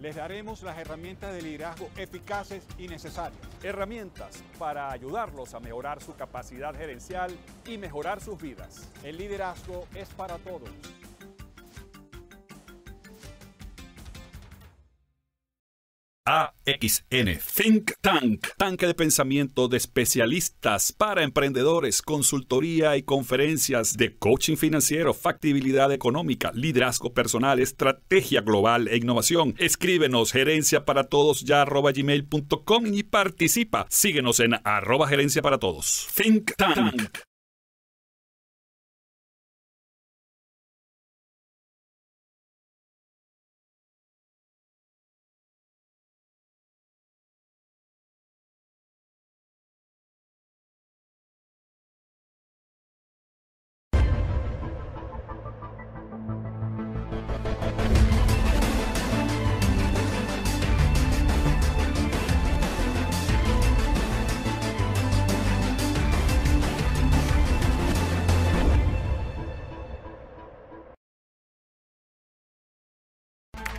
les daremos las herramientas de liderazgo eficaces y necesarias. Herramientas para ayudarlos a mejorar su capacidad gerencial y mejorar sus vidas. El liderazgo es para todos. AXN Think Tank, tanque de pensamiento de especialistas para emprendedores, consultoría y conferencias de coaching financiero, factibilidad económica, liderazgo personal, estrategia global e innovación. Escríbenos gerencia para todos ya arroba gmail.com y participa. Síguenos en arroba gerencia para todos. Think Tank.